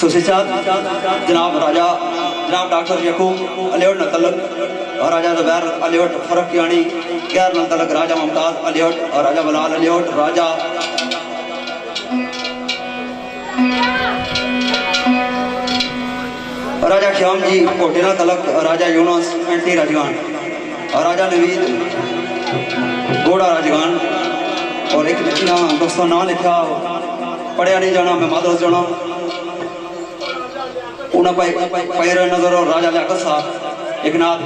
سوسی جناب راجہ جناب ڈاکٹر یقوب علیوٹ نتلق اور راجہ زبیر علیوٹ فرق یعنی گیر نتلق راجہ ممتاز علیوٹ اور راجہ بلال علیوٹ راجہ راجہ خیام جی کوٹے نتلق راجہ یونس انٹی راجگان اور راجہ نوید گوڑا راجگان اور ایک بچی نام دوستوں نہ لکھا پڑھیا نہیں جانا، میں مادرس جانا۔ اونا پہ پیر نظر اور راجہ دے اکل صاحب اگناد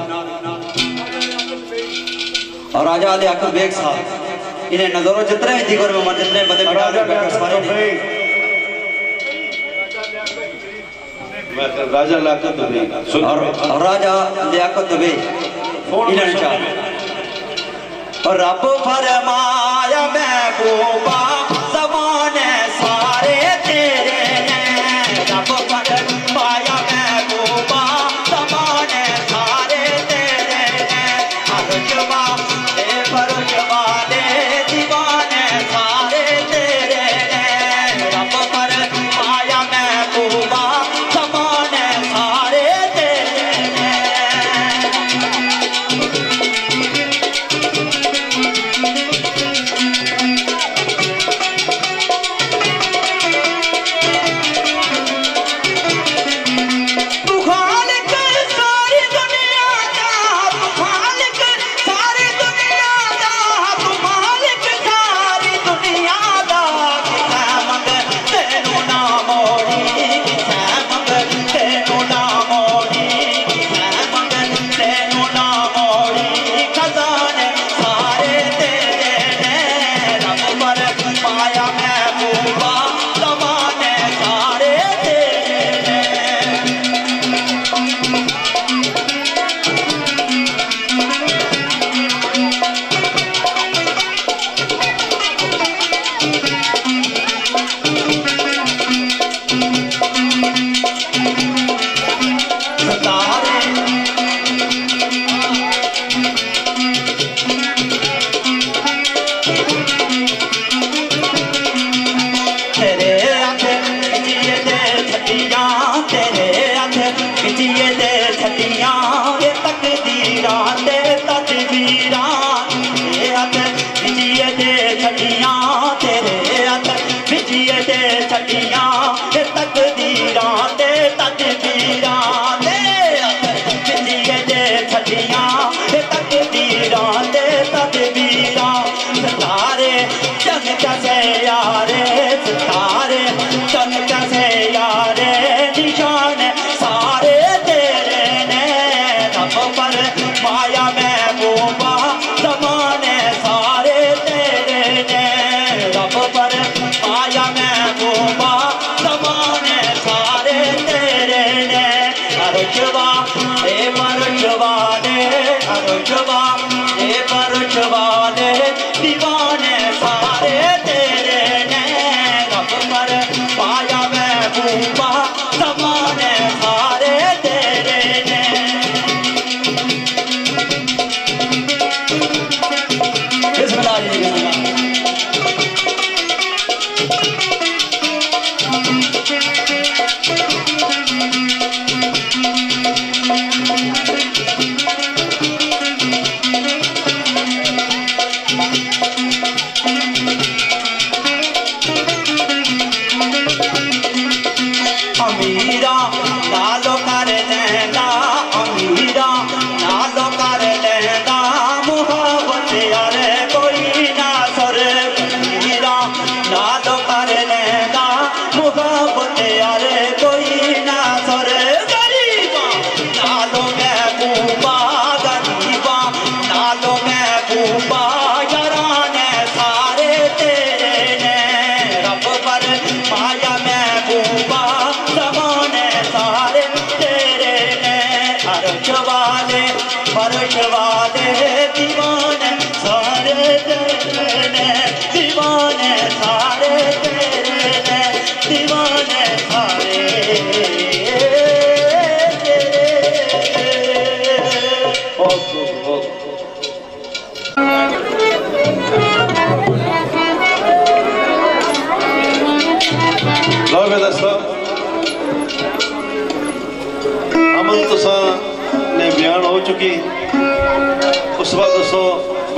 اور راجہ دے اکل بیگ صاحب انہیں نظر اور جتنے ہیں دیگر میں من جتنے بدے بڑا دے بیٹھا سپارے نہیں راجہ لیاقت دبی اور راجہ لیاقت دبی انہیں چاہ رب فرمایا محبوب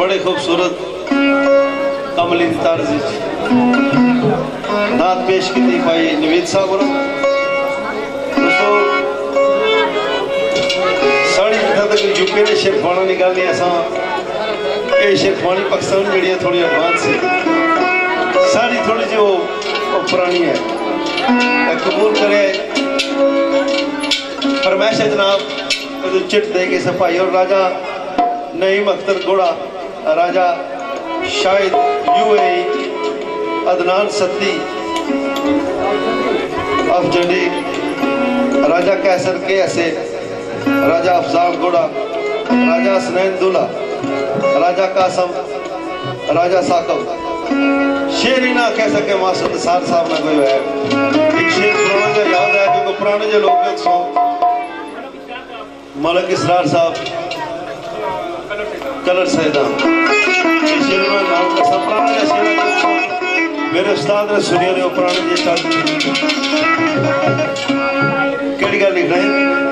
بڑے خوبصورت کملی طرز جی۔ نات پیش کی تھی بھائی نوید صاحب رو دوستو، ساڑی جتنا تک یوپی نے نکالنی ایسا پاکستان جڑی تھوڑی ایڈوانس ہے۔ تھوڑی جو پرانی ہے۔ قبول کرے۔ فرمائش ہے جناب چٹ دے کے صفائی اور راجہ نعیم اختر گوڑا۔ راجہ شاید یو اے ادنان ستی اف جنڈی، راجہ کیسر کے ایسے، راجہ افضال گوڑا، راجہ سنین دولا راجہ قاسم، راجہ ساکب شیر ہی نہ کہہ سکے ماسد سار صاحب نہ کوئی ہے۔ ایک شیر پرانا جو یاد ہے، کیونکہ پرانے جو لوگ ہیں سو ملک اسرار صاحب کلر سیدان یہ شیر میں نام کا سب پرانا جو شیر ہے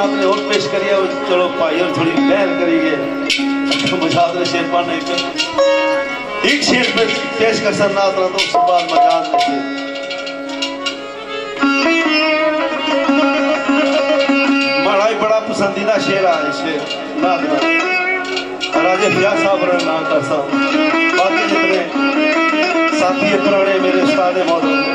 ایک نے اور پیش کریا چلو پائی اور تھوڑی بہن کری گئے مجھاد نے شیر پانا ایک ایک شیر پہ پیش کر سا نات نا تو اس بعد مجھاد نے شیر ماڑا ہی بڑا پسندیدہ شیر آئے شیر نات نا راجے فیاض صاحب رہے نات کرسا باقی جتنے ساتھی پرانے میرے استاد موجود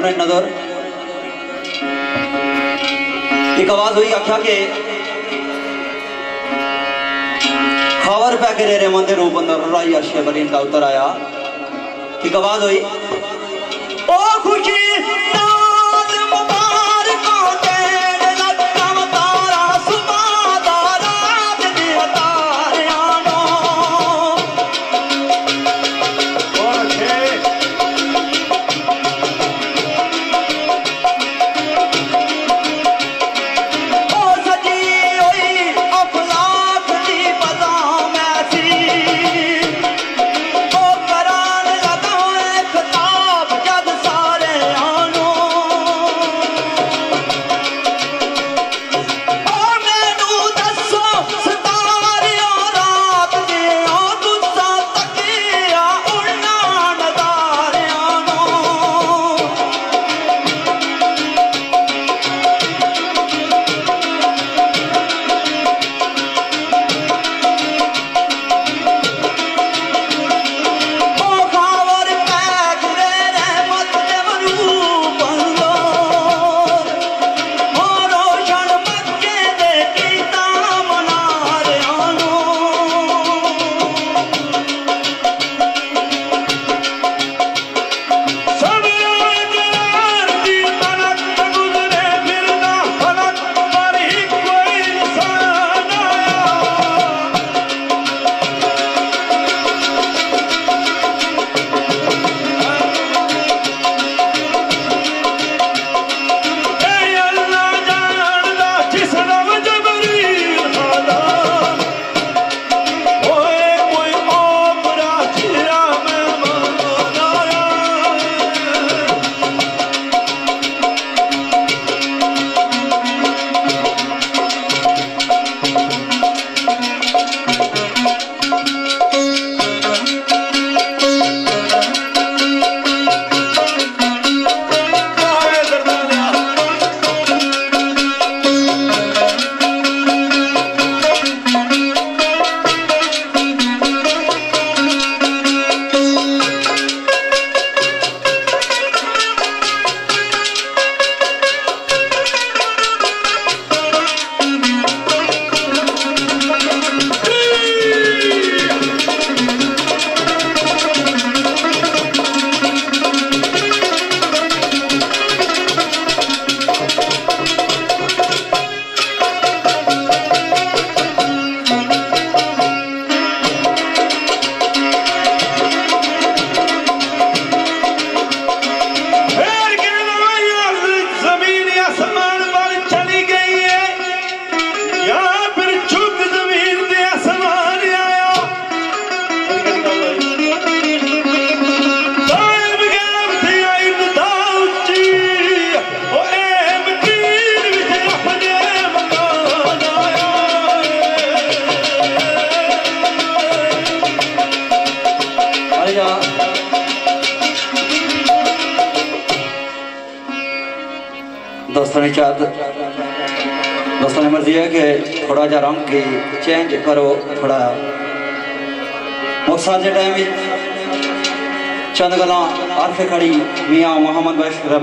ہونے نظر۔ ایک آواز ہوئی آخیا کے۔ خاور پہ کے رے رحمان دے روپ اندر رائی عرش بلین دا اتر آیا۔ ایک آواز ہوئی۔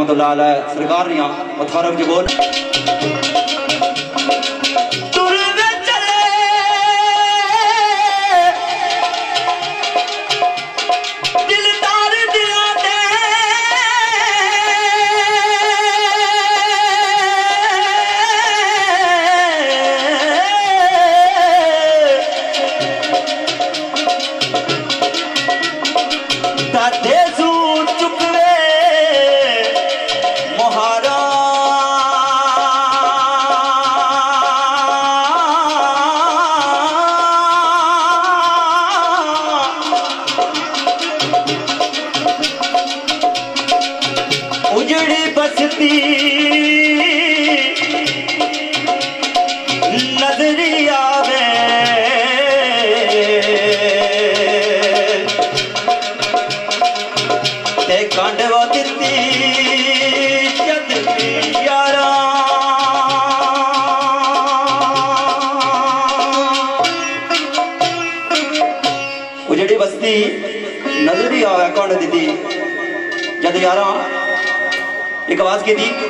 رحمت اللہ علیہ سرکار نیا اور جبول آواز کے دی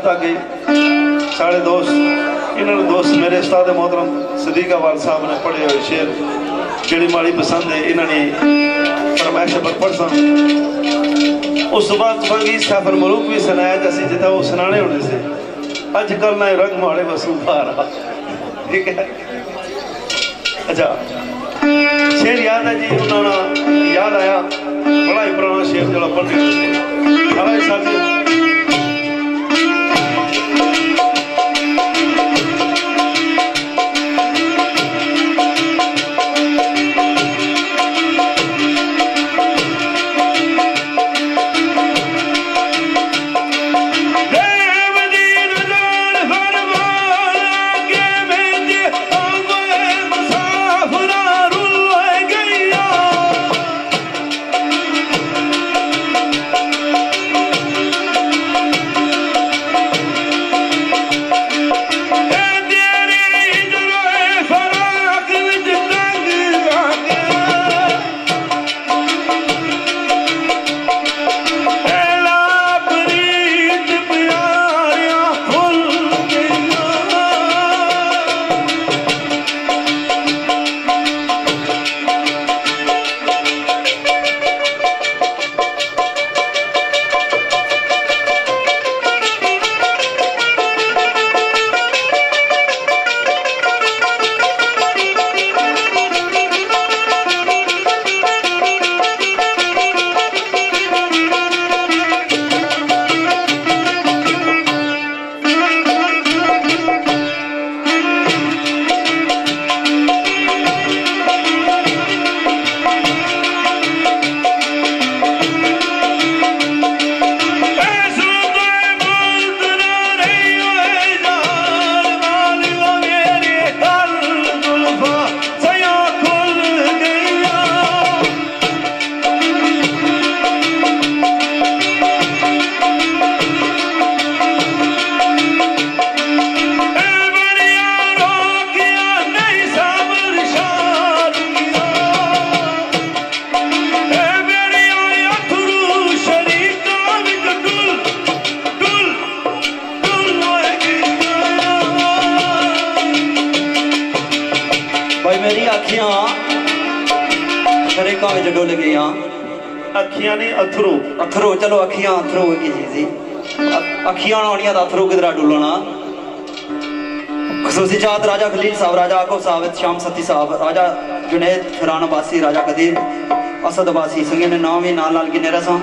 ਦਿੱਤਾ ਕਿ ਸਾਡੇ ਦੋਸਤ, ਇਹਨਾਂ ਨੂੰ ਦੋਸਤ ਮੇਰੇ ਉਸਤਾਦ ਮੋਹਤਰਮ ਸਦੀਕਾਵਾਲ ਸਾਹਿਬ ਨੇ ਪੜ੍ਹੇ ਹੋਏ ਸ਼ੇਰ, ਜਿਹੜੀ ਮਾੜੀ ਪਸੰਦ ਹੈ, ਇਹਨਾਂ ਨੇ ਫਰਮਾਇਸ਼ ਬਖਪੜ ਸਨ ਉਸ ਤੋਂ ਬਾਅਦ ਸਫਰ ਮਲੂਕ ਵੀ ਸੁਣਾਇਆ ਤਾਂ ਅਸੀਂ ਜਿੱਦਾਂ ਉਹ ਸੁਣਾਣੇ ਹੁੰਦੇ ਸੀ। ਅੱਜ ਕੱਲ ਨਾ ਰੰਗ ਮਾੜੇ ਵਸੂ ਭਾਰਾ ਠੀਕ ਹੈ? ਅੱਛਾ। ਸ਼ੇਰ ਯਾਦ ਹੈ ਜੀ, ਉਹਨਾਂ ਨਾਲ ਯਾਦ ਆਇਆ। ਬੜਾ ਹੀ ਪੁਰਾਣਾ ਸ਼ੇਰ ਜਿਹੜਾ ਪੜ੍ਹਦੇ ਸੀ। ਸਾਰੇ ਸਾਥੀ ਅਥਰੂ ਕਿਦਰਾ ਡੁੱਲਣਾ ਖਸੂਸੀ ਚਾਤ ਰਾਜਾ ਖਲੀਲ ਸਾਹਿਬ, ਰਾਜਾ ਆਕੋ ਸਾਹਿਬ, ਸ਼ਾਮ ਸਤੀ ਸਾਹਿਬ, ਰਾਜਾ ਜੁਨੈਦ ਖਰਾਨ ਵਾਸੀ, ਰਾਜਾ ਕਦੀਰ, ਅਸਦ ਵਾਸੀ ਸੰਗੇ ਨੇ ਨਾਮ ਵੀ ਨਾਲ ਨਾਲ ਗਿਨੇ ਰਸਾਂ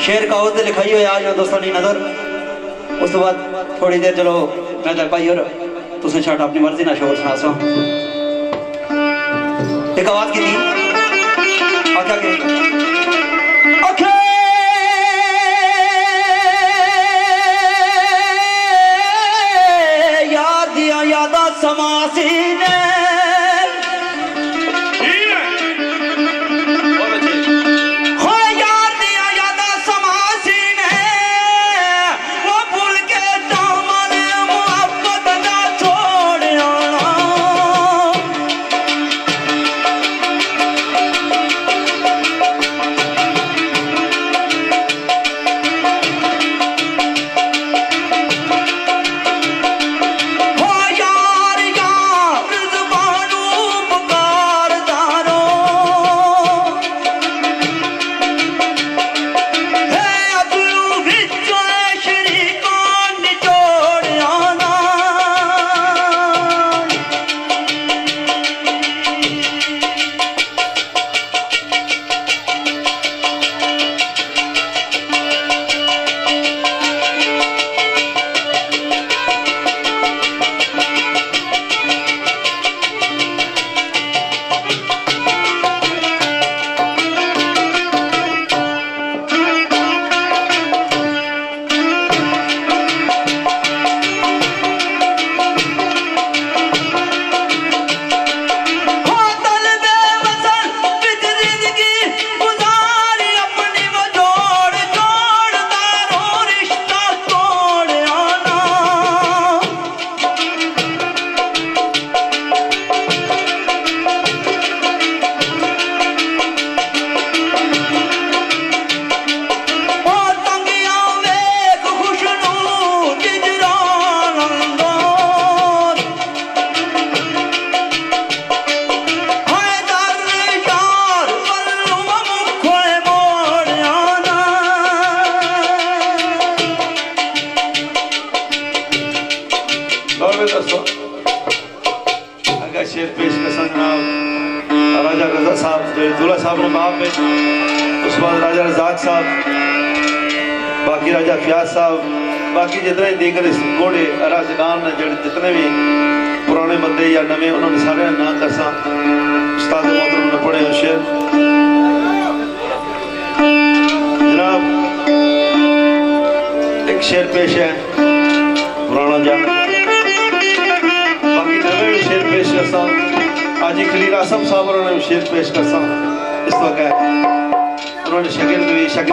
ਸ਼ੇਰ ਕਾਉ ਲਿਖਾਈ ਹੋਇਆ ਜੋ ਦੋਸਤਾਂ ਦੀ ਨਜ਼ਰ। ਉਸ ਤੋਂ ਬਾਅਦ ਥੋੜੀ ਦੇਰ ਚਲੋ ਮੈਂ ਤਾਂ ਭਾਈ ਹੋਰ, ਤੁਸੀਂ ਛੱਡ ਆਪਣੀ ਮਰਜ਼ੀ ਨਾਲ ਸ਼ੋਰ ਸੁਣਾਸੋ ਇੱਕ ਆਵਾਜ਼ ਕੀਤੀ। see that.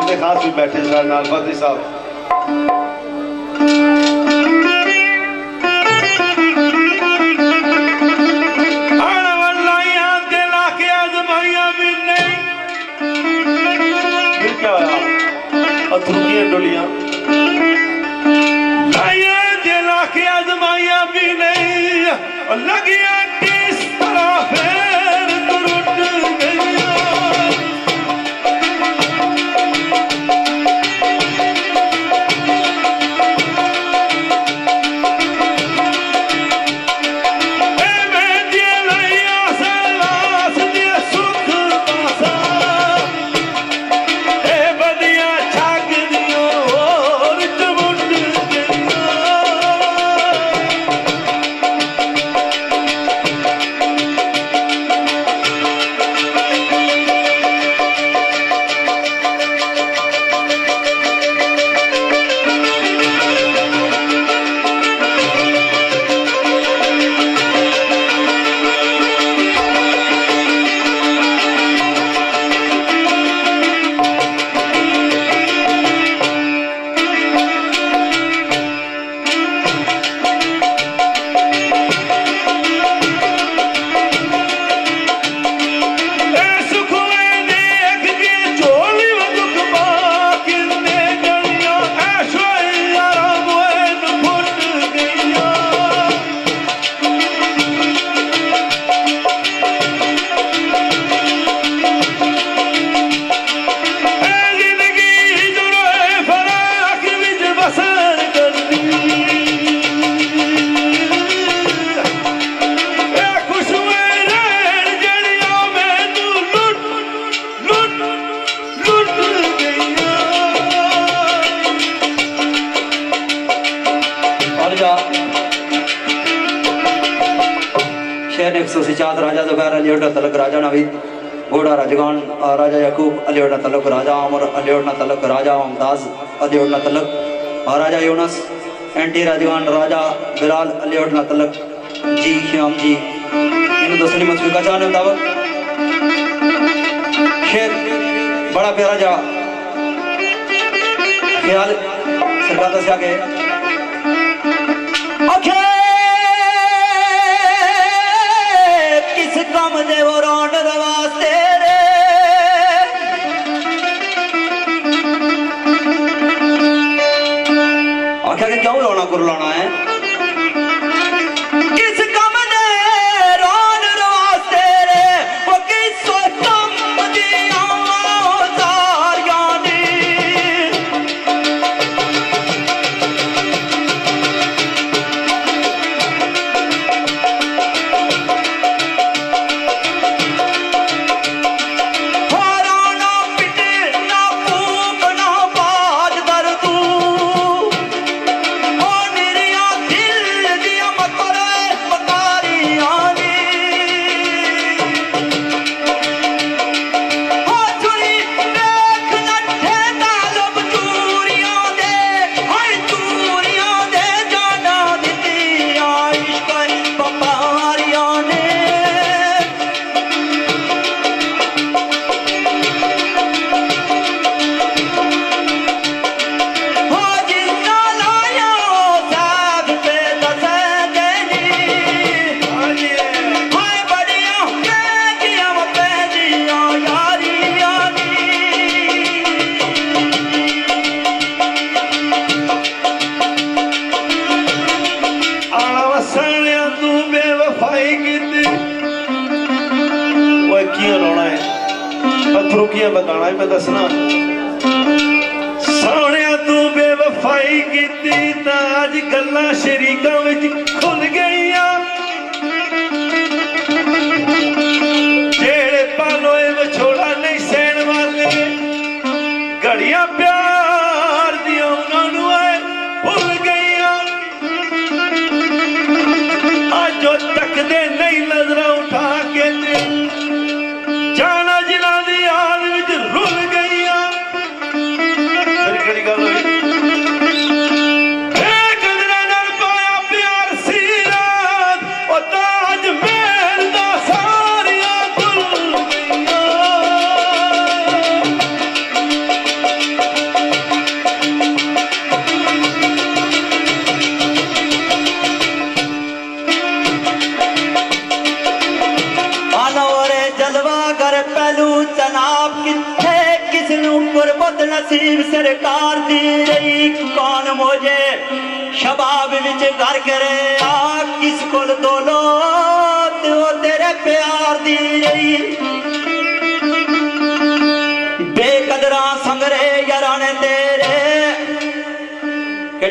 کے خاص بھی بیٹھے سارے نال فضلی صاحب اتھرکیاں ڈولیاں کے بھی نہیں راجہ نوید گوڑا رجگان راجہ یکوب علی اوڈنا تلق راجہ عمر علی اوڈنا تلق راجہ ممتاز علی اوڈنا تلق راجہ یونس انٹی رجگان راجہ بلال علی اوڈنا تلق جی شیام جی انہوں دوسری مصفی کا چاہنے مطابق شیر بڑا پیرا جا خیال سرکاتہ سیاہ کے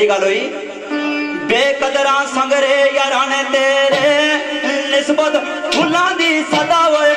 ਕੀ ਗੱਲ ਹੋਈ। ਬੇਕਦਰਾਂ ਸੰਗਰੇ ਯਾਰਾਂ ਨੇ ਤੇਰੇ। ਨਿਸਬਤ ਫੁੱਲਾਂ ਦੀ ਸਦਾ ਓਏ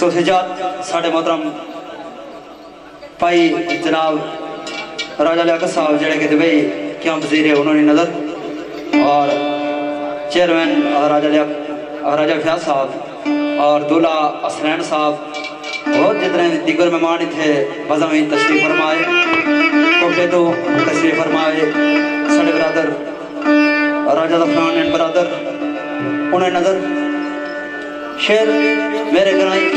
خصوصیات ساڑھے محترم۔ پائی جناب راجہ لیاقت صاحب جڑے کہ بھئی کیا وزیر ہے انہوں نے نظر۔ اور چیئرمین راجہ لیاقت راجہ فیاض صاحب اور دولہ اسنین صاحب اور جتنے دیگر مہمان تھے بزمی تشریف فرمائے کوٹے تو تشریف فرمائے۔ سڑے برادر، راجہ دفران اینڈ برادر، انہیں نظر۔ شیر میرے گرائی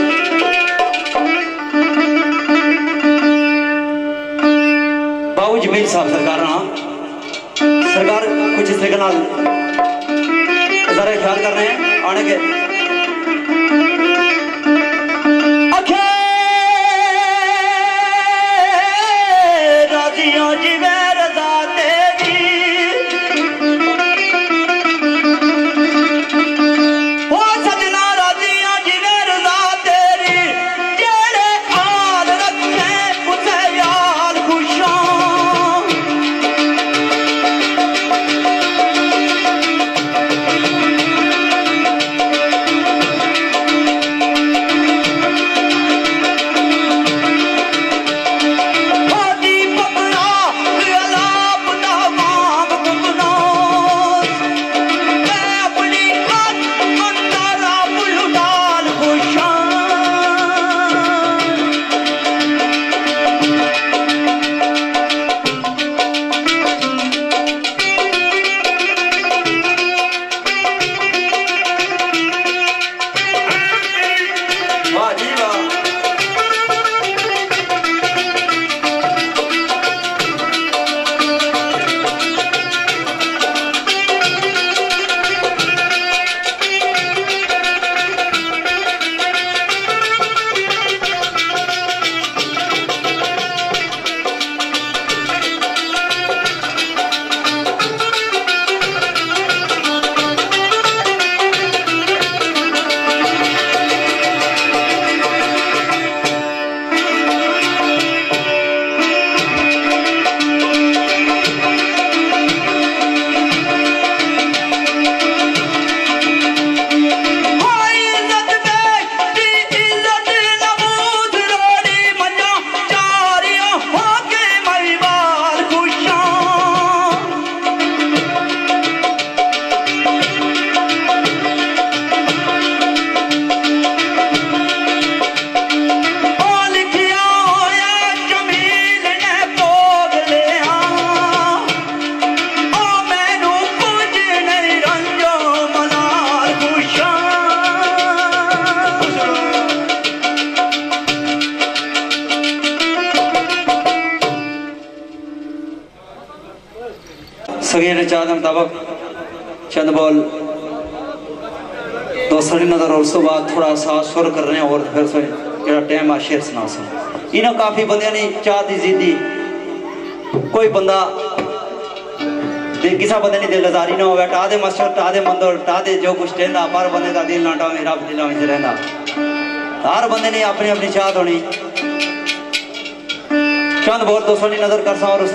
باو جمیل صاحب سرکار رہا، سرکار کچھ اس طریقے ذرا خیال کر رہے ہیں، آنے کے سگیر چاہت مطابق چند بول دوستوں نے نظر اور اس تو بعد تھوڑا سا سور کر رہے ہیں اور پھر سے جڑا ٹائم آ شیر سنا سا انہاں کافی بندیاں نے چاہتی زیدی کوئی بندہ دے کسا بندے نے دل ازاری نہ ہوگا ٹا دے مسجد ٹا دے مندر ٹا دے جو کچھ ٹیندا پر بندے دا دل نہ ٹا میرا دل میں رہندا ہر بندے نے اپنی اپنی چاہت ہونی چند بول دوستوں نے نظر کر سا اور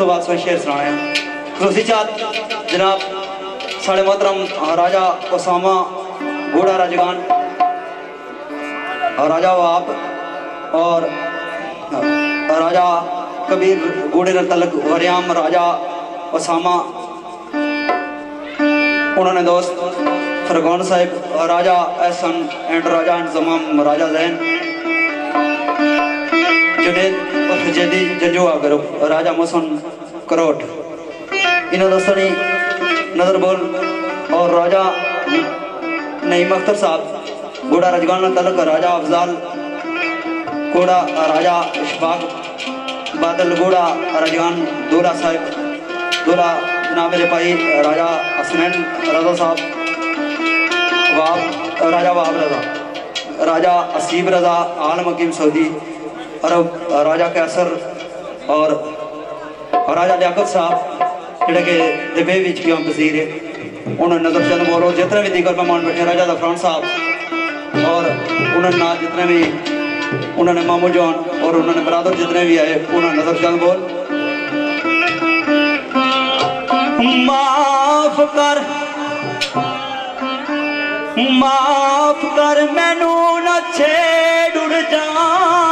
جناب، ساڑھے محترم راجہ اسامہ گوڑا راجگان راجہ واب اور راجہ کبیر گوڑے نتلق وریام راجہ اسامہ، انہوں نے دوست فرگون صاحب راجہ احسن اینڈ راجہ انضمام راجہ زین جنید اور حجیدی جنجوہ گروپ راجہ محسن کروٹ، انہوں دوستوں نے نظر بول اور راجہ نعیم اختر صاحب، گوڑا رجگان تعلق راجہ افضال، گوڑا راجہ اشفاق بادل، گوڑا رجگان دولہ صاحب، دولہ جناب میرے بھائی راجہ حسنین رضا صاحب واب راجہ واب رضا راجہ اسیب رضا، عالم حکیم سعودی، عرب راجہ کیسر اور راجہ لیاقت صاحب جڑے کہ جبے وچ قیام پذیر ہے انہوں نے نظر چند مورو جتنے بھی دیگر مہمان بیٹھے راجہ زعفران صاحب اور انہوں نے جتنے بھی انہوں نے مامو جان اور انہوں نے برادر جتنے بھی آئے انہوں نے نظر چند بول معاف کر معاف کر مینوں نہ چھیڑ اڑ جان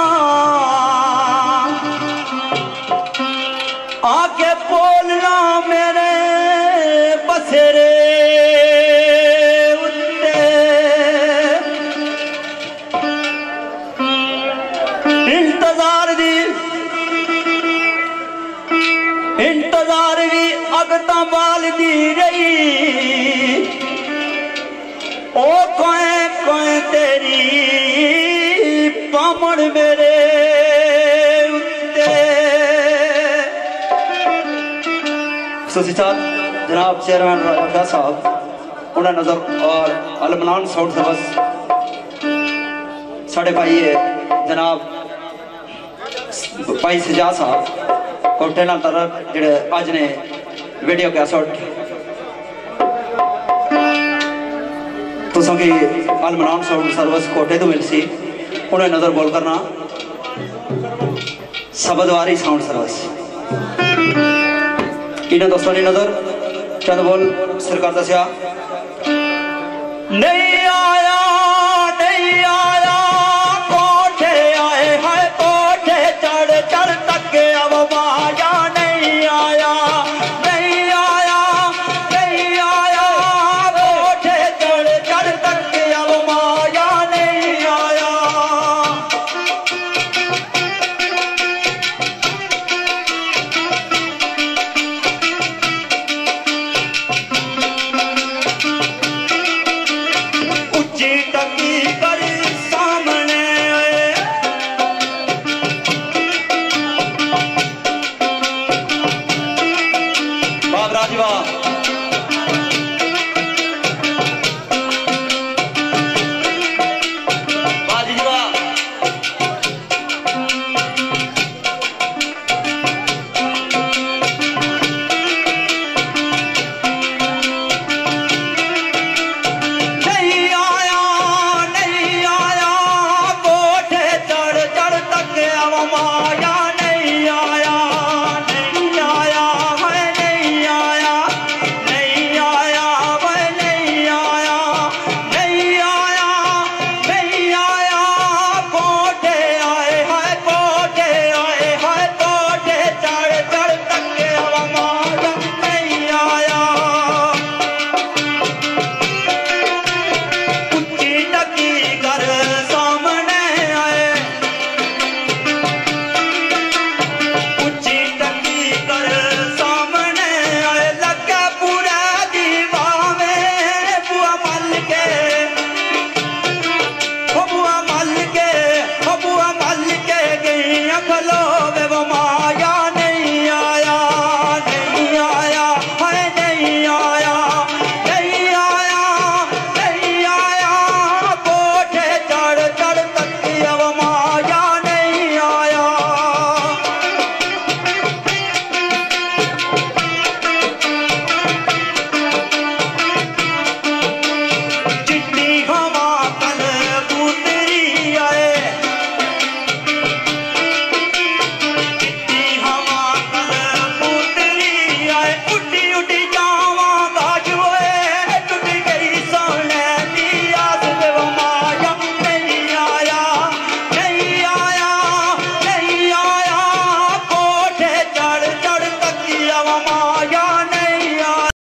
دامن میرے خصوصی ساتھ جناب چیئرمین رائے صاحب انہیں نظر اور علمنان ساؤنڈ سروس ساڑھے بھائی جناب بھائی سجا صاحب اور ٹینا جڑے آج نے ویڈیو کیسٹ تو سنگی علمنان ساؤنڈ سروس کوٹے تو ملسی انہیں نظر بول کرنا سبدواری ساؤنڈ سروس۔ انہیں دوستوں نے نظر چند بول سرکار دسیا، نہیں!